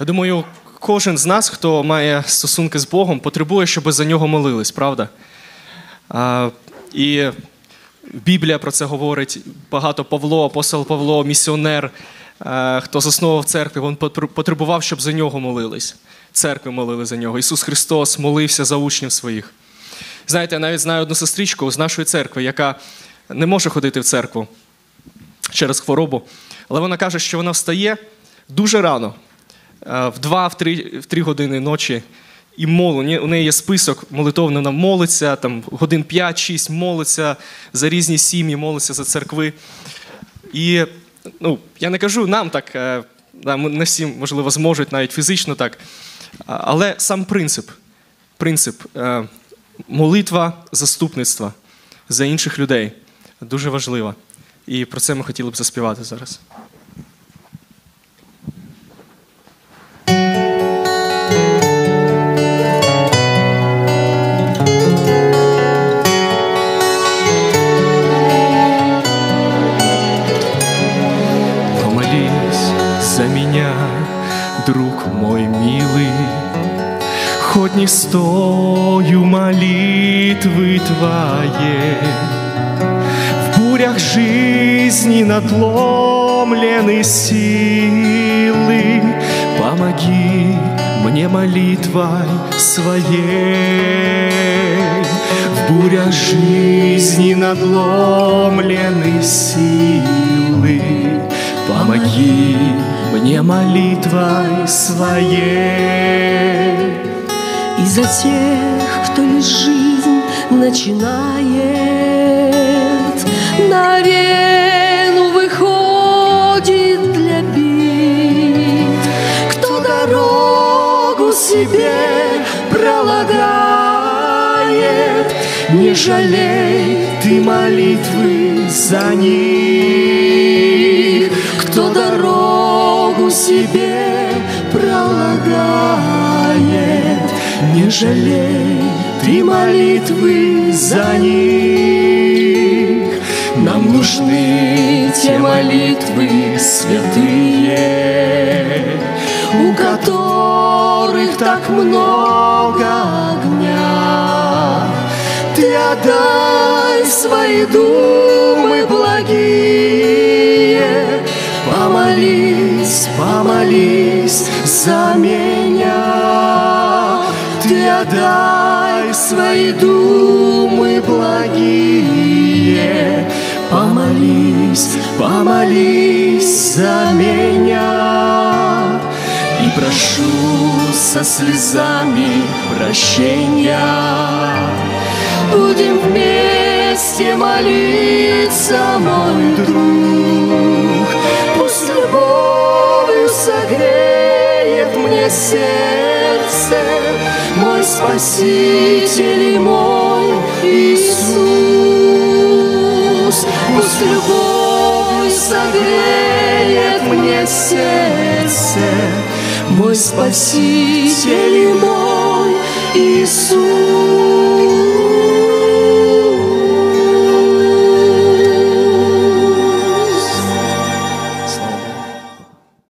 Я думаю, кожен з нас, хто має стосунки з Богом, потребує, щоб за нього молились, правда? А, і Біблія про це говорить. Багато Павло, апостол Павло, місіонер, е, хто засновував церкву, він потребував, щоб за нього молились. Церкви молили за нього. Ісус Христос молився за учнів своїх. Знаєте, я навіть знаю одну сестричку з нашої церкви, яка не може ходити в церкву через хворобу. Але вона каже, що вона встає дуже рано, в 2-3 в 3 години ночі. І молу. У неї є список молитовний, вона молиться, там годин 5-6 молиться за різні сім'ї, молиться за церкви. І ну, я не кажу нам так, е, не всі, можливо, зможуть навіть фізично так. Але сам принцип, принцип е, молитва заступництва за інших людей дуже важлива. І про це ми хотіли б заспівати зараз. Друг мой милый, Хоть не стою молитвы твоей, В бурях жизни надломлены силы, Помоги мне молитвой своей. В бурях жизни надломлены силы, Помоги мне молитвой своей. И за тех, кто лишь жизнь начинает, На арену выходит для бит. Кто дорогу себе пролагает, Не жалей ты молитвы за них, себе пролагает, Не жалей ты молитвы за них. Нам нужны те молитвы святые, у которых так много огня. Ты отдай свои думы Помолись, за меня. Ты отдай свои думы благие, Помолись, помолись за меня. И прошу со слезами прощения. Будем вместе молиться, мой друг. Согреет мне сердце Мой Спаситель и мой Иисус. Пусть любовью согреет мне сердце Мой Спаситель и мой Иисус.